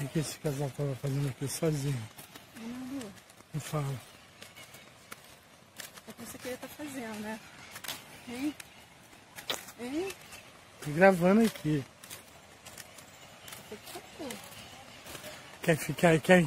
O que, esse casal estava fazendo aqui sozinho? Não, Não fala. é o que você queria estar fazendo, né? Hein? Hein? Tô gravando aqui. Quer ficar, quer